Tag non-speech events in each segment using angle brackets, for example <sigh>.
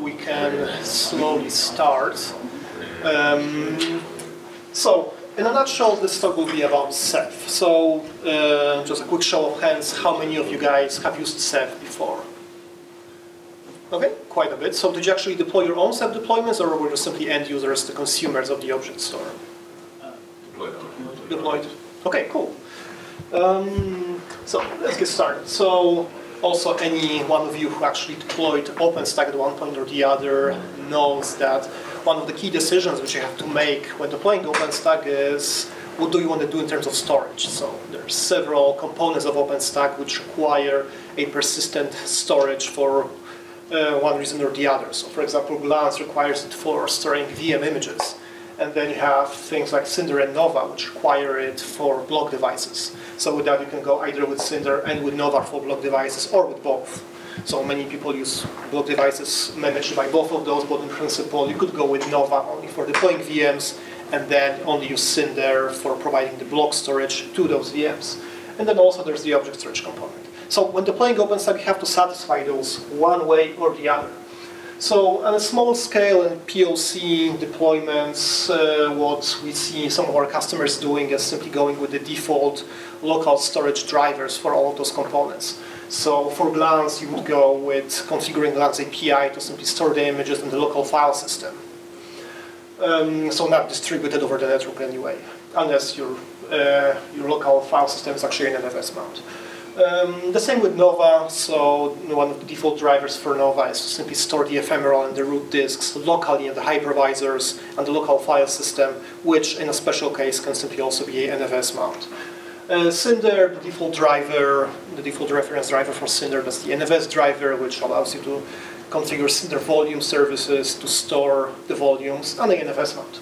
we can slowly start. Um, so, in a nutshell, this talk will be about Ceph. So, uh, just a quick show of hands, how many of you guys have used Ceph before? Okay, quite a bit. So did you actually deploy your own Ceph deployments, or were you simply end users, the consumers of the object store? Deployed. Deployed. Okay, cool. Um, so let's get started. So also any one of you who actually deployed OpenStack at one point or the other knows that one of the key decisions which you have to make when deploying OpenStack is what do you want to do in terms of storage. So there are several components of OpenStack which require a persistent storage for uh, one reason or the other. So for example, Glance requires it for storing VM images. And then you have things like Cinder and Nova, which require it for block devices. So with that, you can go either with Cinder and with Nova for block devices, or with both. So many people use block devices managed by both of those, but in principle, you could go with Nova only for deploying VMs, and then only use Cinder for providing the block storage to those VMs. And then also there's the object storage component. So when deploying OpenStack, you have to satisfy those one way or the other. So on a small scale in POC deployments, uh, what we see some of our customers doing is simply going with the default local storage drivers for all of those components. So for Glance, you would go with configuring Glance API to simply store the images in the local file system. Um, so not distributed over the network anyway, unless your, uh, your local file system is actually in an NFS mount. Um, the same with Nova, so one of the default drivers for Nova is to simply store the ephemeral and the root disks locally in the hypervisors and the local file system, which in a special case can simply also be an NFS mount. Uh, Cinder, the default driver, the default reference driver for Cinder, that's the NFS driver, which allows you to configure Cinder volume services to store the volumes on the NFS mount.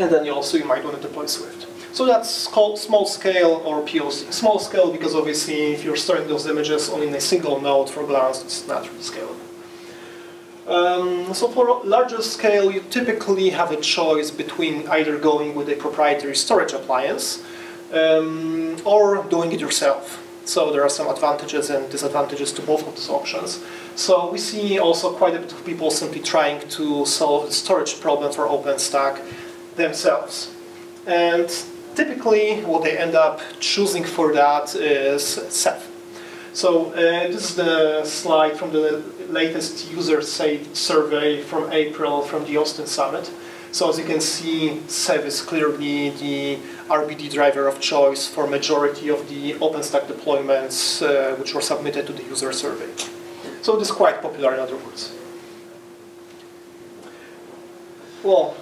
And then you also you might want to deploy Swift. So that's called small scale or POC. Small scale because obviously if you're storing those images only in a single node for Glance, it's not really scalable. Um, so for larger scale, you typically have a choice between either going with a proprietary storage appliance um, or doing it yourself. So there are some advantages and disadvantages to both of these options. So we see also quite a bit of people simply trying to solve the storage problem for OpenStack themselves. And typically what they end up choosing for that is Ceph. So uh, this is the slide from the latest user survey from April from the Austin Summit. So as you can see, Ceph is clearly the RBD driver of choice for majority of the OpenStack deployments uh, which were submitted to the user survey. So it is quite popular in other words. Well,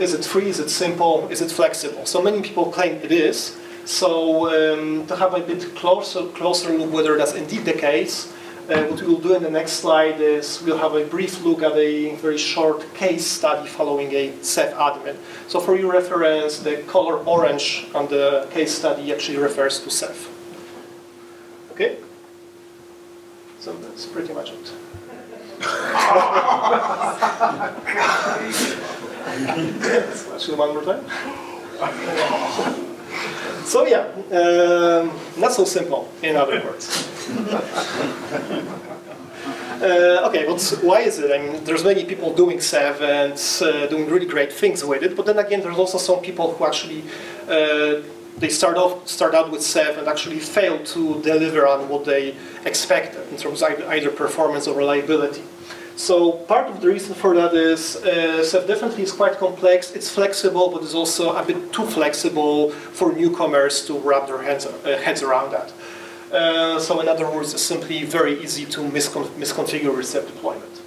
is it free? Is it simple? Is it flexible? So many people claim it is. So um, to have a bit closer, closer look whether that's indeed the case, uh, what we will do in the next slide is we'll have a brief look at a very short case study following a Ceph admin. So for your reference, the color orange on the case study actually refers to Ceph. Okay? So that's pretty much it. <laughs> Actually, one more time. so yeah, um, not so simple, in other words. <laughs> Uh, okay, but why is it? I mean, there's many people doing Ceph and uh, doing really great things with it, but then again, there's also some people who actually uh, they start off start out with Ceph and actually fail to deliver on what they expected in terms of either performance or reliability. So part of the reason for that is uh, Ceph definitely is quite complex. It's flexible, but it's also a bit too flexible for newcomers to wrap their heads, uh, heads around that. Uh, so in other words, it's simply very easy to miscon misconfigure Ceph deployment.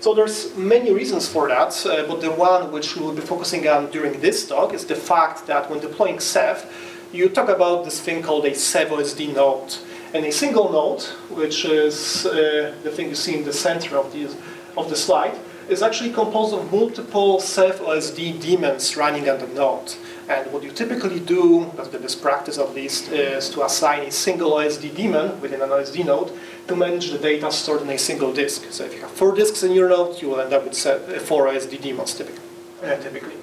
So there's many reasons for that, uh, but the one which we will be focusing on during this talk is the fact that when deploying Ceph, you talk about this thing called a Ceph OSD node. And a single node, which is uh, the thing you see in the center of these of the slide is actually composed of multiple Ceph OSD daemons running on the node. And what you typically do, that's the best practice at least, is to assign a single OSD daemon within an OSD node to manage the data stored in a single disk. So if you have four disks in your node, you will end up with four OSD daemons typically. Uh, typically.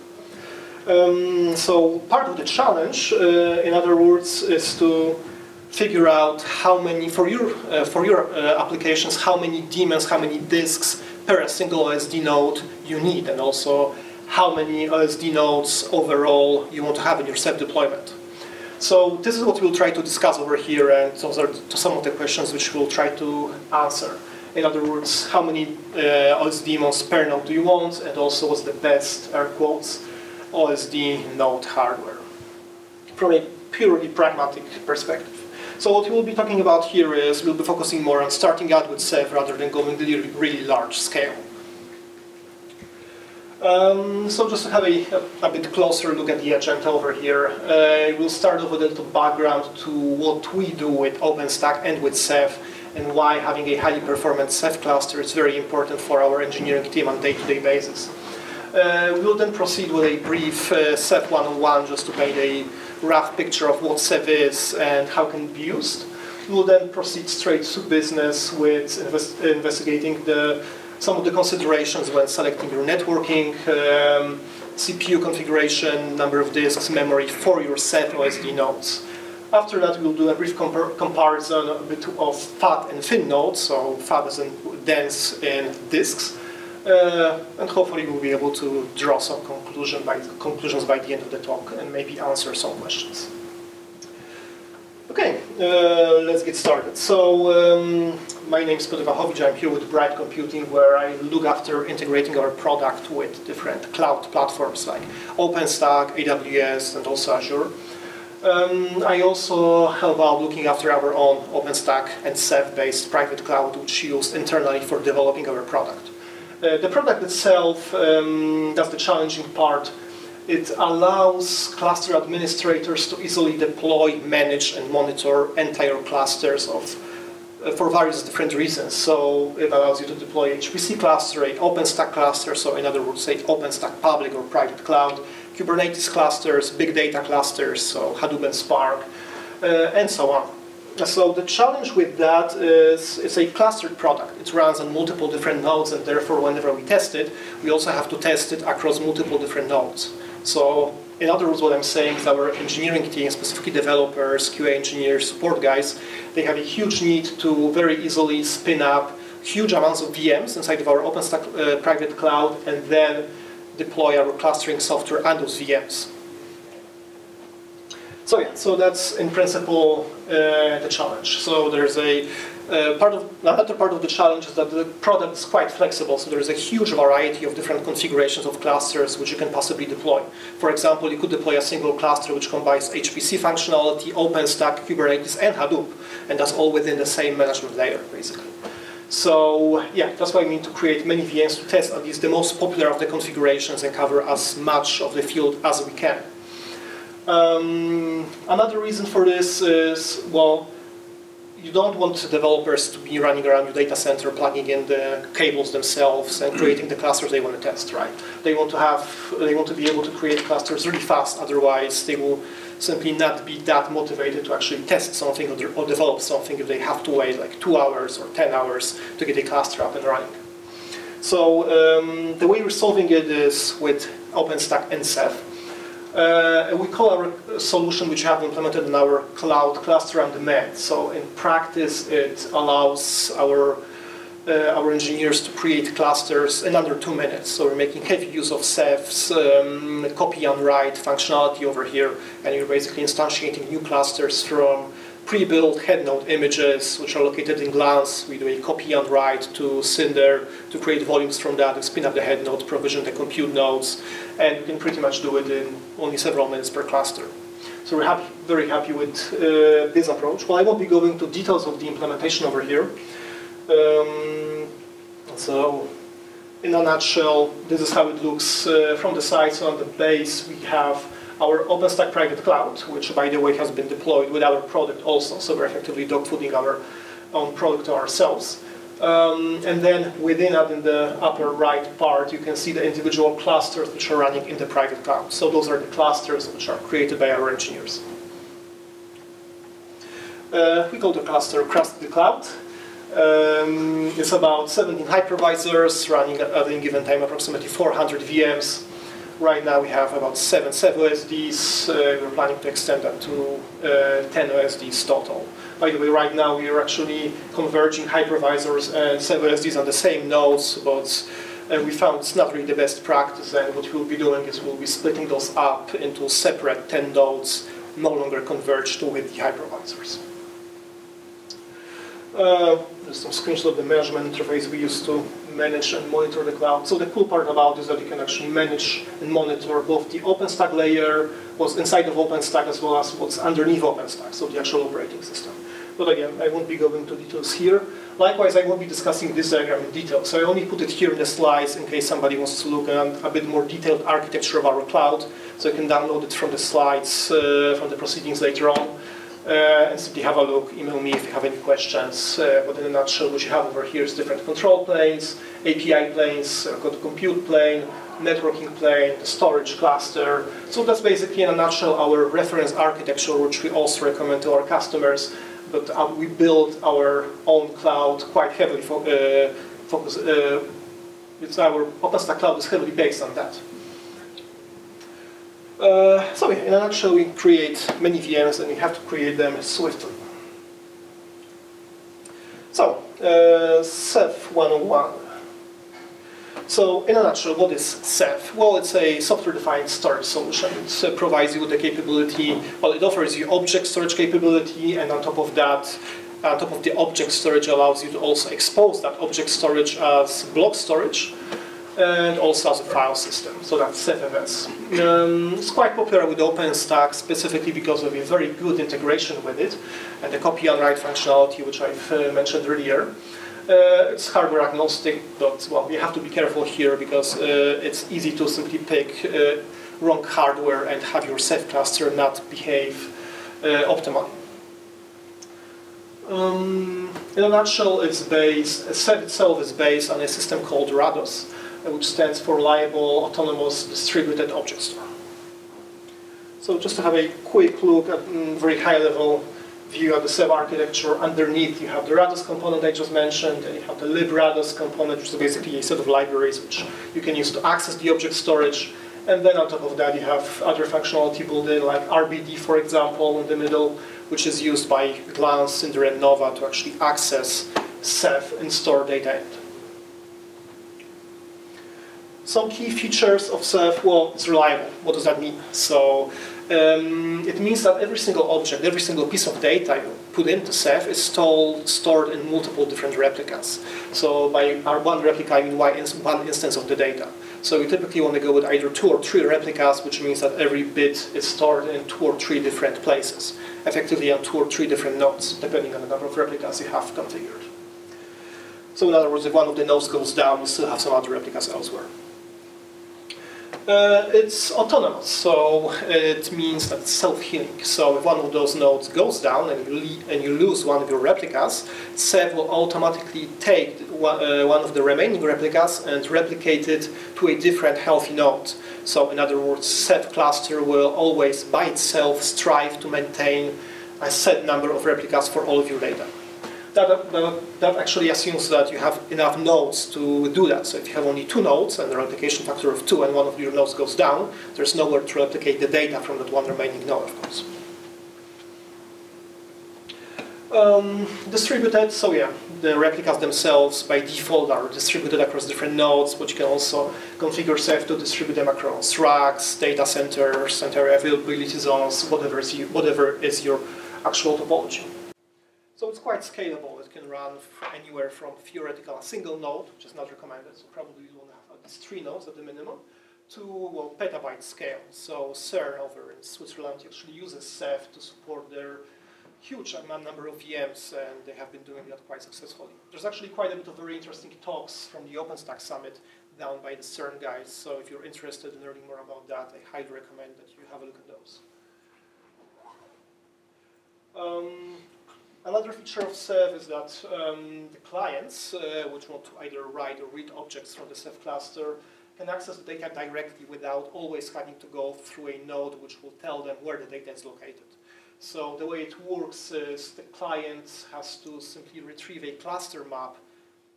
Um, so part of the challenge, uh, in other words, is to figure out how many, for your, uh, for your uh, applications, how many daemons, how many disks per single OSD node you need, and also how many OSD nodes overall you want to have in your Ceph deployment. So this is what we'll try to discuss over here, and those are some of the questions which we'll try to answer. In other words, how many uh, OSD nodes per node do you want, and also what's the best, air quotes, OSD node hardware. From a purely pragmatic perspective. So what we'll be talking about here is we'll be focusing more on starting out with Ceph rather than going really, really large scale. Um, so just to have a, a, a, bit closer look at the agenda over here, uh, we'll start off with a little background to what we do with OpenStack and with Ceph and why having a highly performant Ceph cluster is very important for our engineering team on day-to-day -day basis. Uh, we'll then proceed with a brief uh, Ceph 101 just to paint a rough picture of what Ceph is and how can it be used. We'll then proceed straight to business with invest investigating the some of the considerations when selecting your networking, um, CPU configuration, number of disks, memory for your Ceph OSD nodes. After that, we'll do a brief compar comparison of fat and thin nodes, so fat is dense in disks, uh, and hopefully we'll be able to draw some conclusion by, conclusions by the end of the talk and maybe answer some questions. Okay, uh, let's get started. So, um, my name is Piotr Wachowicz. I'm here with Bright Computing, where I look after integrating our product with different cloud platforms like OpenStack, AWS, and also Azure. Um, I also help out looking after our own OpenStack and Ceph-based private cloud, which used internally for developing our product. Uh, the product itself, um, the challenging part, it allows cluster administrators to easily deploy, manage, and monitor entire clusters of uh, for various different reasons. So it allows you to deploy HPC cluster, a OpenStack cluster, so in other words, say OpenStack public or private cloud, Kubernetes clusters, big data clusters, so Hadoop and Spark, uh, and so on. So the challenge with that is it's a clustered product. It runs on multiple different nodes, and therefore, whenever we test it, we also have to test it across multiple different nodes. So in other words, what I'm saying is our engineering team, specifically developers, QA engineers, support guys, they have a huge need to very easily spin up huge amounts of VMs inside of our OpenStack uh, private cloud and then deploy our clustering software on those VMs. So yeah, so that's in principle uh, the challenge. So there's a uh, part of another part of the challenge is that the product is quite flexible. So there's a huge variety of different configurations of clusters which you can possibly deploy. For example, you could deploy a single cluster which combines HPC functionality, OpenStack, Kubernetes, and Hadoop, and that's all within the same management layer, basically. So yeah, that's why we need to create many VMs to test at least the most popular of the configurations and cover as much of the field as we can. Um, another reason for this is, well, you don't want developers to be running around your data center, plugging in the cables themselves and creating the clusters they want to test, right? They want to have, they want to be able to create clusters really fast, otherwise they will simply not be that motivated to actually test something or, or develop something if they have to wait like two hours or 10 hours to get a cluster up and running. So um, the way we're solving it is with OpenStack and Ceph. Uh, we call our solution, which we have implemented in our cloud cluster on demand. So in practice, it allows our uh, our engineers to create clusters in under two minutes. So we're making heavy use of Ceph's um, copy on write functionality over here, and you're basically instantiating new clusters from pre-built head node images, which are located in Glance. We do a copy on write to Cinder to create volumes from that, to spin up the head node, provision the compute nodes, and you can pretty much do it in only several minutes per cluster. So we're happy, very happy with uh, this approach. Well, I won't be going into details of the implementation over here. Um, so in a nutshell, this is how it looks uh, from the side. So on the base, we have our OpenStack private cloud, which by the way has been deployed with our product also, so we're effectively dogfooding our own product ourselves. Um, and then within that, in the upper right part, you can see the individual clusters which are running in the private cloud. So those are the clusters which are created by our engineers. Uh, we call the cluster Crust the Cloud. Um, it's about 17 hypervisors running at any given time approximately 400 VMs. Right now we have about seven Ceph OSDs. Uh, we're planning to extend that to uh, 10 OSDs total. By the way, right now we are actually converging hypervisors and Ceph OSDs on the same nodes, but uh, we found it's not really the best practice. And what we'll be doing is we'll be splitting those up into separate 10 nodes, no longer converged to with the hypervisors. Uh, some screenshots of the management interface we used to manage and monitor the cloud. So the cool part about this is that you can actually manage and monitor both the OpenStack layer, what's inside of OpenStack, as well as what's underneath OpenStack, so the actual operating system. But again, I won't be going into details here. Likewise, I won't be discussing this diagram in detail, so I only put it here in the slides in case somebody wants to look at a bit more detailed architecture of our cloud, so you can download it from the slides, uh, from the proceedings later on. Uh, and simply have a look, email me if you have any questions. Uh, but in a nutshell, what you have over here is different control planes, API planes, uh, compute plane, networking plane, storage cluster. So that's basically in a nutshell our reference architecture, which we also recommend to our customers. But uh, we build our own cloud quite heavily fo uh, focus. Uh, it's our OpenStack cloud is heavily based on that. Uh, so in a nutshell, we create many VMs and we have to create them swiftly. So, uh, Ceph 101. So in a nutshell, what is Ceph? Well, it's a software-defined storage solution. It provides you with the capability, well, it offers you object storage capability, and on top of that, on top of the object storage allows you to also expose that object storage as block storage and also as a file system. So that's CephFS. Um, it's quite popular with OpenStack, specifically because of a very good integration with it, and the copy on write functionality, which I've uh, mentioned earlier. Uh, it's hardware agnostic, but well, you have to be careful here because uh, it's easy to simply pick uh, wrong hardware and have your Ceph cluster not behave uh, optimally. Um, in a nutshell, it's based, Ceph itself is based on a system called Rados, which stands for Reliable Autonomous Distributed Object Store. So just to have a quick look at um, very high level view of the Ceph architecture, underneath you have the Rados component I just mentioned, and you have the librados component, which is basically a set of libraries which you can use to access the object storage. And then on top of that, you have other functionality built in, like RBD, for example, in the middle, which is used by Glance, Cinder, and Nova to actually access Ceph and store data. Some key features of Ceph, well, it's reliable. What does that mean? So um, it means that every single object, every single piece of data you put into Ceph is stored, stored in multiple different replicas. So by one replica, I mean one instance of the data. So you typically want to go with either two or three replicas, which means that every bit is stored in two or three different places, effectively on two or three different nodes, depending on the number of replicas you have configured. So in other words, if one of the nodes goes down, you still have some other replicas elsewhere. Uh, it's autonomous, so it means that it's self-healing. So if one of those nodes goes down and you, and you lose one of your replicas, Ceph will automatically take one, uh, one of the remaining replicas and replicate it to a different healthy node. So in other words, Ceph cluster will always by itself strive to maintain a set number of replicas for all of your data that, that, that, actually assumes that you have enough nodes to do that. So if you have only two nodes and a replication factor of two and one of your nodes goes down, there's nowhere to replicate the data from that one remaining node, of course. Um, distributed, so yeah, the replicas themselves by default are distributed across different nodes, but you can also configure Ceph to distribute them across racks, data centers, center availability zones, whatever is, you, whatever is your actual topology. So it's quite scalable. It can run anywhere from theoretical a single node, which is not recommended, so probably you want to have at least three nodes at the minimum, to well, petabyte scale. So CERN over in Switzerland actually uses Ceph to support their huge number of VMs, and they have been doing that quite successfully. There's actually quite a bit of very interesting talks from the OpenStack Summit down by the CERN guys, so if you're interested in learning more about that, I highly recommend that you have a look at those. Um, Another feature of Ceph is that um, the clients, uh, which want to either write or read objects from the Ceph cluster, can access the data directly without always having to go through a node which will tell them where the data is located. So the way it works is the client has to simply retrieve a cluster map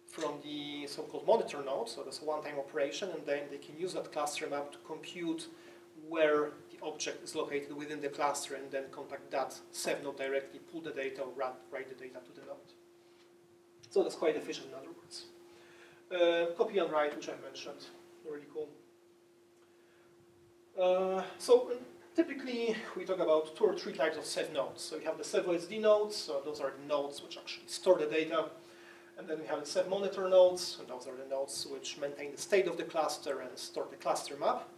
from the so-called monitor node, so that's a one-time operation, and then they can use that cluster map to compute where object is located within the cluster and then contact that Ceph node directly, pull the data, or write, write the data to the node. So that's quite efficient in other words. Uh, copy on write, which I mentioned, really cool. Uh, so typically we talk about two or three types of Ceph nodes. So we have the Ceph OSD nodes, so those are the nodes which actually store the data. And then we have the Ceph monitor nodes, and those are the nodes which maintain the state of the cluster and store the cluster map.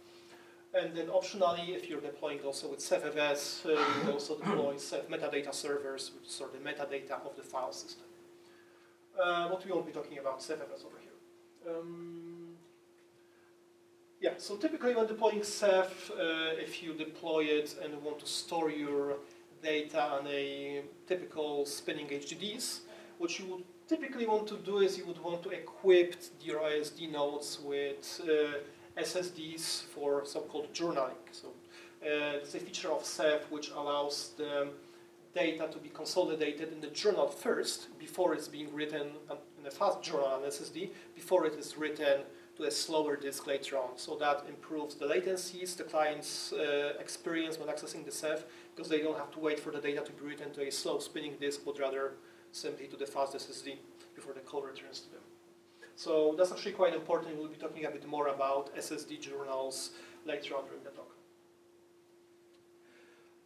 And then optionally, if you're deploying also with CephFS, uh, you also <coughs> deploy Ceph metadata servers, which store the metadata of the file system. Uh, what we won't be talking about CephFS over here. Um, yeah, so typically when deploying Ceph, uh, if you deploy it and want to store your data on a typical spinning HDDs, what you would typically want to do is you would want to equip your OSD nodes with uh, SSDs for so-called journaling. So uh, it's a feature of Ceph which allows the data to be consolidated in the journal first before it's being written in a fast journal on SSD, before it is written to a slower disk later on. So that improves the latencies, the client's uh, experience when accessing the Ceph, because they don't have to wait for the data to be written to a slow spinning disk, but rather simply to the fast SSD before the call returns to them. So that's actually quite important. We'll be talking a bit more about SSD journals later on during the talk.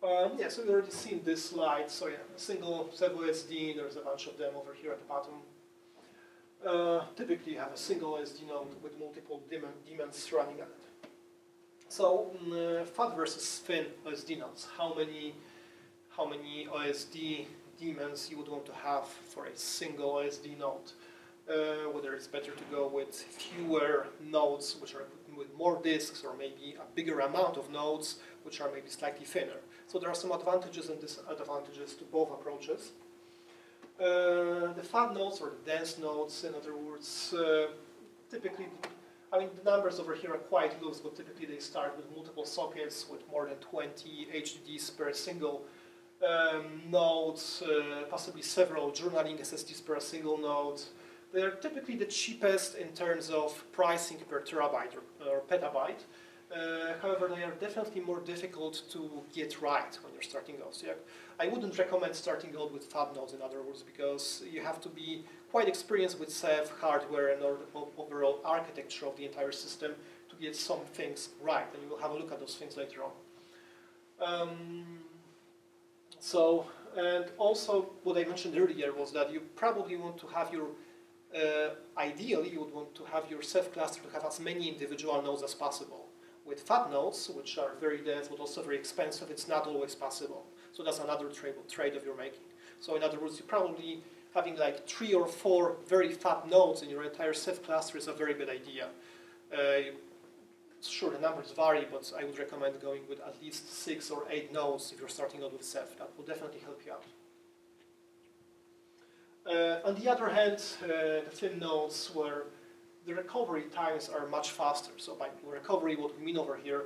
Um, yeah, so we've already seen this slide. So yeah, a single SD, there's a bunch of them over here at the bottom. Uh, typically you have a single SD node with multiple daemons running on it. So um, uh, fat versus thin OSD nodes, how many, how many OSD daemons you would want to have for a single OSD node? Uh, whether it's better to go with fewer nodes, which are with more disks, or maybe a bigger amount of nodes, which are maybe slightly thinner. So there are some advantages and disadvantages to both approaches. Uh, the fat nodes, or the dense nodes, in other words, uh, typically, I mean, the numbers over here are quite loose, but typically they start with multiple sockets with more than 20 HDDs per single um, node, uh, possibly several journaling SSDs per single node, they're typically the cheapest in terms of pricing per terabyte or, or petabyte. Uh, however, they are definitely more difficult to get right when you're starting out. So yeah, I wouldn't recommend starting out with fat nodes, in other words, because you have to be quite experienced with Ceph hardware and overall architecture of the entire system to get some things right, and you will have a look at those things later on. Um, so, and also what I mentioned earlier was that you probably want to have your ideally you would want to have your Ceph cluster to have as many individual nodes as possible. With fat nodes, which are very dense but also very expensive, it's not always possible. So that's another trade of you're making. So in other words, you probably having like three or four very fat nodes in your entire Ceph cluster is a very good idea. Uh, sure, the numbers vary, but I would recommend going with at least six or eight nodes if you're starting out with Ceph. That will definitely help you out. Uh, on the other hand, uh, the thin nodes where the recovery times are much faster. So by recovery, what we mean over here,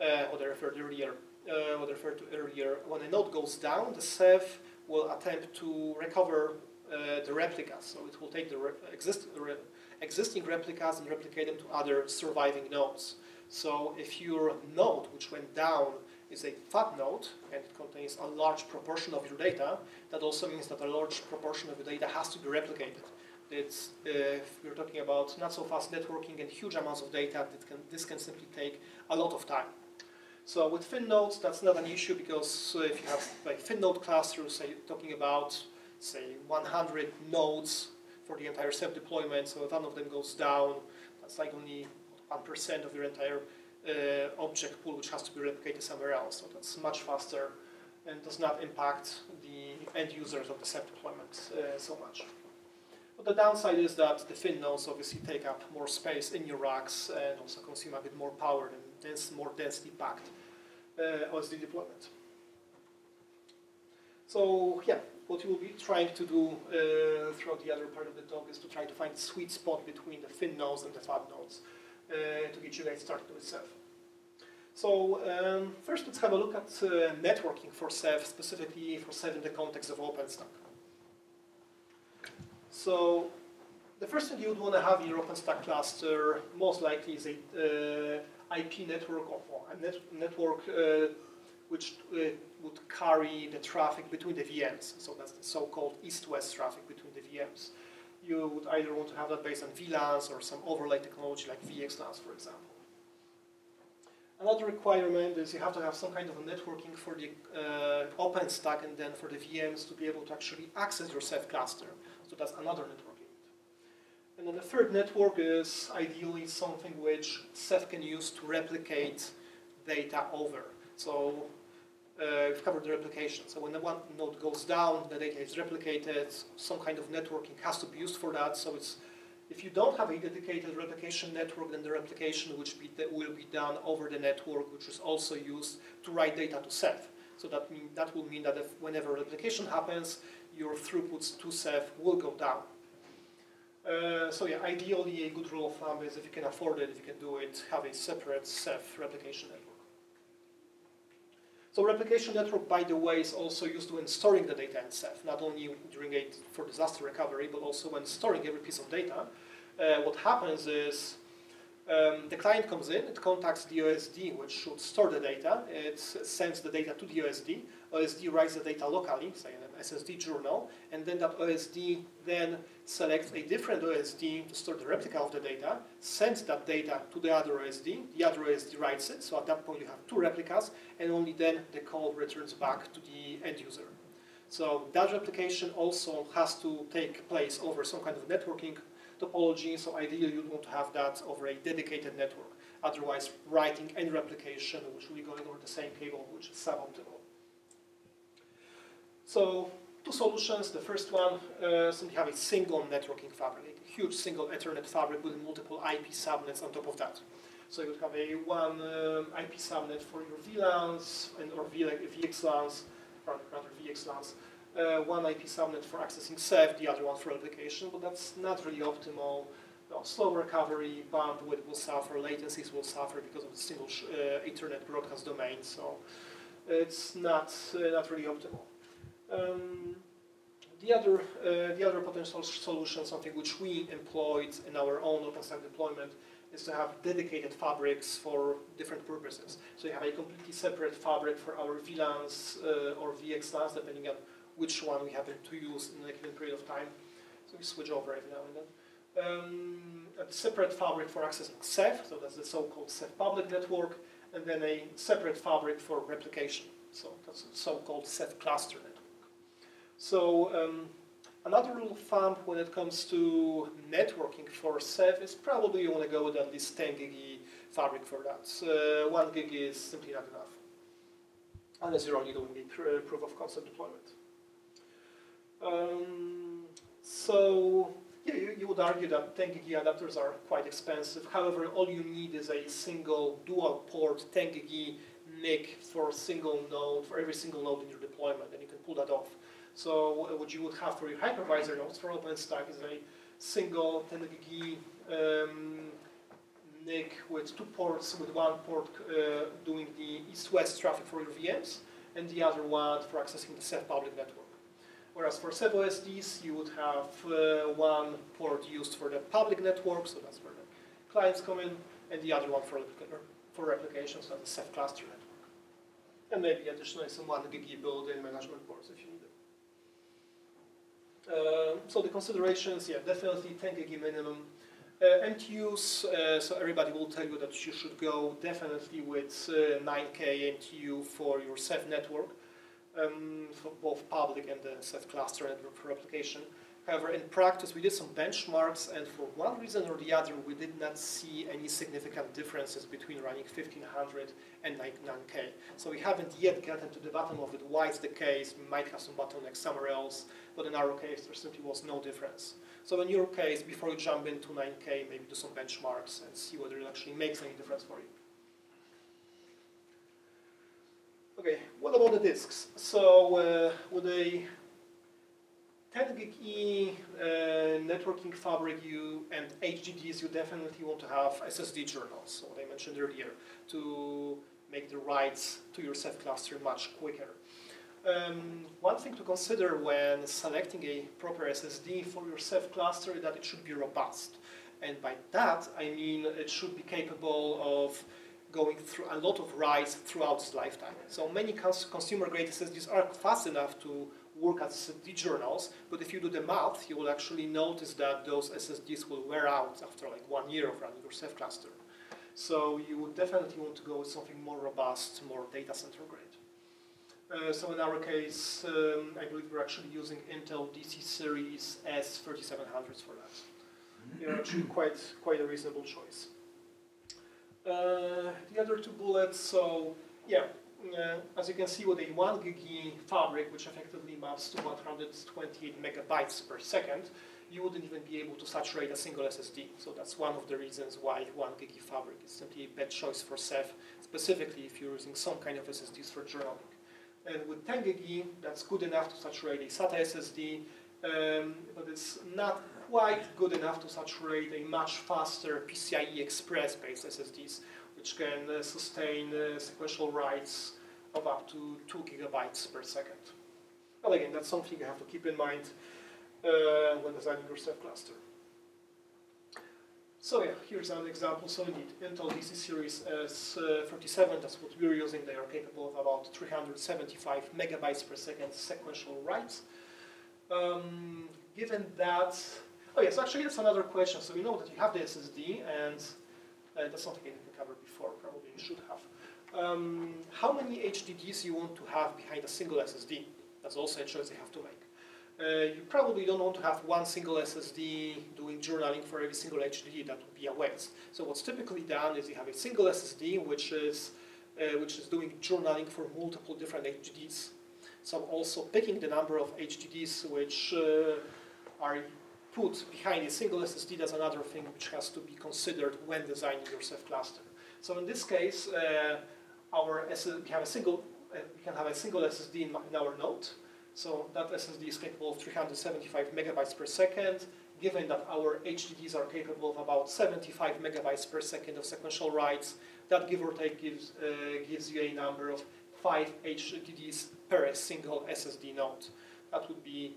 uh, what I referred earlier, uh, what I referred to earlier, when a node goes down, the Ceph will attempt to recover uh, the replicas. So it will take the re exist re existing replicas and replicate them to other surviving nodes. So if your node, which went down, is a fat node and it contains a large proportion of your data, that also means that a large proportion of your data has to be replicated. It's, uh, we're talking about not so fast networking and huge amounts of data, that can, this can simply take a lot of time. So with thin nodes, that's not an issue because uh, if you have like thin node clusters, say talking about say 100 nodes for the entire Ceph deployment, so if one of them goes down, that's like only 1% of your entire object pool which has to be replicated somewhere else. So that's much faster and does not impact the end users of the Ceph deployment uh, so much. But the downside is that the thin nodes obviously take up more space in your racks and also consume a bit more power and dense, more densely packed uh, OSD deployment. So yeah, what you will be trying to do uh, throughout the other part of the talk is to try to find a sweet spot between the thin nodes and the fat nodes. Uh, to get you guys started with Ceph. So um, first let's have a look at uh, networking for Ceph, specifically for Ceph in the context of OpenStack. So the first thing you would want to have in your OpenStack cluster most likely is a, uh, IP network or a net network uh, which uh, would carry the traffic between the VMs. So that's the so-called east-west traffic between the VMs. You would either want to have that based on VLANs or some overlay technology like VXLANs, for example. Another requirement is you have to have some kind of a networking for the uh, OpenStack and then for the VMs to be able to actually access your Ceph cluster. So that's another networking. And then the third network is ideally something which Ceph can use to replicate data over. So uh, we've covered the replication. So when one node goes down, the data is replicated. Some kind of networking has to be used for that. So it's if you don't have a dedicated replication network, then the replication which be, will be done over the network, which is also used to write data to Ceph. So that mean that will mean that if whenever replication happens, your throughputs to Ceph will go down. Uh, so yeah, ideally a good rule of thumb is if you can afford it, if you can do it, have a separate Ceph replication network. So replication network, by the way, is also used when storing the data Ceph, not only during a, for disaster recovery, but also when storing every piece of data. Uh, what happens is um, the client comes in, it contacts the OSD, which should store the data. It sends the data to the OSD. OSD writes the data locally, say in an SSD journal, and then that OSD then selects a different OSD to store the replica of the data, sends that data to the other OSD, the other OSD writes it, so at that point you have two replicas, and only then the call returns back to the end user. So that replication also has to take place over some kind of networking topology, so ideally you'd want to have that over a dedicated network. Otherwise, writing any replication which will be going over the same cable, which is suboptimal. So, two solutions. The first one, uh, simply have a single networking fabric, a huge single Ethernet fabric with multiple IP subnets on top of that. So you would have a one um, IP subnet for your VLANs and or VXLANs, rather, VXLANs, uh, one IP subnet for accessing Ceph, the other one for application, but that's not really optimal. No, slow recovery, bandwidth will suffer, latencies will suffer because of the single uh, Ethernet broadcast domain, so it's not, uh, not really optimal. Um, the other, uh, the other potential solution, something which we employed in our own OpenStack deployment, is to have dedicated fabrics for different purposes. So you have a completely separate fabric for our VLANs uh, or VXLANs, depending on which one we happen to use in a given period of time. So we switch over every now and then. Um, a separate fabric for accessing Ceph, so that's the so-called Ceph public network, and then a separate fabric for replication. So that's the so-called Ceph cluster network. So um, another rule of thumb when it comes to networking for Ceph is probably you want to go with at least 10 gig fabric for that. Uh, 1 gig is simply not enough, unless you're only doing a proof of concept deployment. Um, so yeah, you, you, would argue that 10 gig adapters are quite expensive. However, all you need is a single dual port 10 gig NIC for single node, for every single node in your deployment, and you can pull that off. So what you would have for your hypervisor nodes for OpenStack is a single 10 gig um, NIC with two ports, with one port uh, doing the east-west traffic for your VMs, and the other one for accessing the Ceph public network. Whereas for Ceph OSDs, you would have uh, one port used for the public network, so that's where the clients come in, and the other one for, for replications, so the Ceph cluster network. And maybe additionally some 1 gig built-in management ports if you need so the considerations, yeah, definitely 10 gig minimum. Uh, MTUs, uh, so everybody will tell you that you should go definitely with 9K uh, MTU for your Ceph network um, for both public and the Ceph cluster network for replication. However, in practice, we did some benchmarks, and for one reason or the other, we did not see any significant differences between running 1500 and 9K. So we haven't yet gotten to the bottom of it. Why is the case? We might have some bottlenecks somewhere else, but in our case, there simply was no difference. So in your case, before you jump into 9K, maybe do some benchmarks and see whether it actually makes any difference for you. Okay, what about the disks? So uh, with a 10 gig E uh, networking fabric you and HDDs, you definitely want to have SSD journals, what I mentioned earlier, to make the writes to your Ceph cluster much quicker. Um, one thing to consider when selecting a proper SSD for your Ceph cluster is that it should be robust. And by that, I mean it should be capable of going through a lot of writes throughout its lifetime. So many cons consumer-grade SSDs are fast enough to work as SSD journals, but if you do the math, you will actually notice that those SSDs will wear out after like one year of running your Ceph cluster. So you would definitely want to go with something more robust, more data center grade. Uh, so in our case, um, I believe we're actually using Intel DC series S3700s for that. They're actually quite, quite a reasonable choice. Uh, the other two bullets, so yeah, uh, as you can see with a 1 gig fabric, which effectively maps to 128 megabytes per second, you wouldn't even be able to saturate a single SSD. So that's one of the reasons why 1 gig fabric is simply a bad choice for Ceph, specifically if you're using some kind of SSDs for journaling. And with 10 gig, that's good enough to saturate a SATA SSD, um, but it's not quite good enough to saturate a much faster PCIe Express based SSDs, which can uh, sustain uh, sequential writes of up to 2 gigabytes per second. But again, that's something you have to keep in mind uh, when designing your Ceph cluster. So yeah, here's an example. So indeed, Intel DC Series S37, that's what we're using. They are capable of about 375 megabytes per second sequential writes. Um, given that, oh yes, actually that's another question. So we know that you have the SSD, and uh, that's something I didn't cover before. Probably you should have. Um, how many HDDs you want to have behind a single SSD? That's also a choice you have to make. Uh, you probably don't want to have one single SSD doing journaling for every single HDD. That would be a waste. So what's typically done is you have a single SSD which is uh, which is doing journaling for multiple different HDDs. So also picking the number of HDDs which uh, are put behind a single SSD. That's another thing which has to be considered when designing your Ceph cluster. So in this case, uh, our we have a single uh, we can have a single SSD in, in our node so that SSD is capable of 375 megabytes per second. Given that our HDDs are capable of about 75 megabytes per second of sequential writes, that give or take gives, uh, gives you a number of 5 HDDs per single SSD node. That would be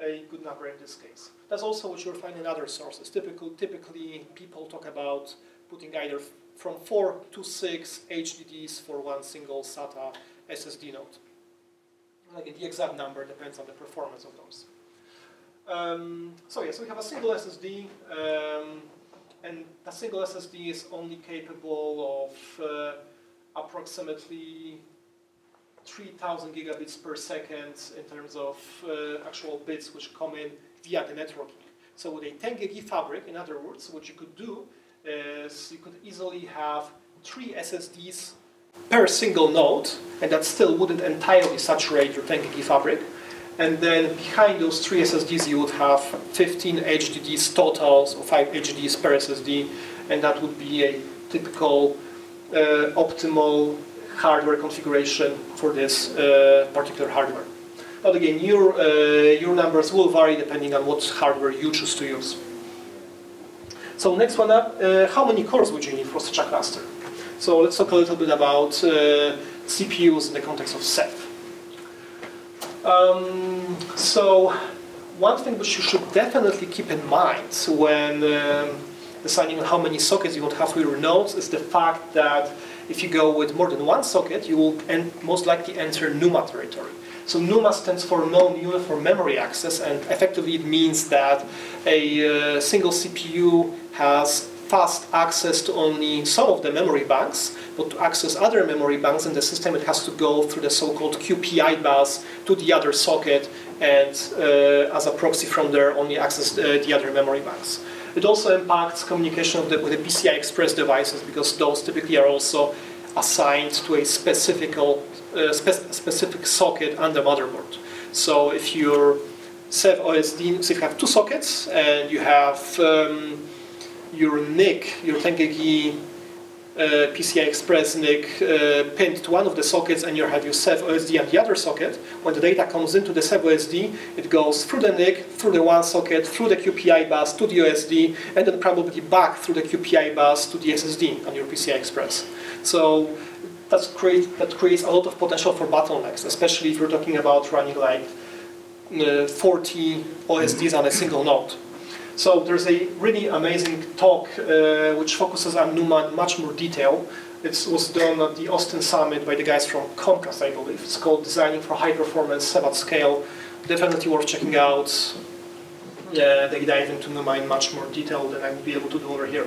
a good number in this case. That's also what you'll find in other sources. Typical, typically, people talk about putting either from 4 to 6 HDDs for one single SATA SSD node. Again, the exact number depends on the performance of those. Um, so yes, we have a single SSD, um, and a single SSD is only capable of uh, approximately 3000 gigabits per second in terms of uh, actual bits which come in via the networking. So with a 10 gig fabric, in other words, what you could do is you could easily have three SSDs per single node, and that still wouldn't entirely saturate your 10 gig fabric. And then behind those three SSDs, you would have 15 HDDs total, so 5 HDDs per SSD, and that would be a typical uh, optimal hardware configuration for this uh, particular hardware. But again, your, uh, your numbers will vary depending on what hardware you choose to use. So next one up, uh, how many cores would you need for such a cluster? So let's talk a little bit about uh, CPUs in the context of Ceph. Um, so one thing which you should definitely keep in mind when um, deciding on how many sockets you want to have for your nodes is the fact that if you go with more than one socket, you will most likely enter NUMA territory. So NUMA stands for Non-Uniform Memory Access, and effectively it means that a uh, single CPU has fast access to only some of the memory banks, but to access other memory banks in the system, it has to go through the so-called QPI bus to the other socket, and uh, as a proxy from there, only access uh, the other memory banks. It also impacts communication the, with the PCI Express devices because those typically are also assigned to a specific, uh, spe specific socket on the motherboard. So if you're Ceph OSD, so if you have two sockets and you have um, your NIC, your 10 gig uh, PCI Express NIC uh, pinned to one of the sockets and you have your Ceph OSD on the other socket. When the data comes into the Ceph OSD, it goes through the NIC, through the one socket, through the QPI bus to the OSD, and then probably back through the QPI bus to the SSD on your PCI Express. So that's create, that creates a lot of potential for bottlenecks, especially if you're talking about running like uh, 40 OSDs on a single node. So there's a really amazing talk uh, which focuses on NUMA in much more detail It was done at the Austin Summit by the guys from Comcast, I believe. It's called Designing for High Performance at Scale. Definitely worth checking out. Uh, they dive into NUMA in much more detail than I would be able to do over here.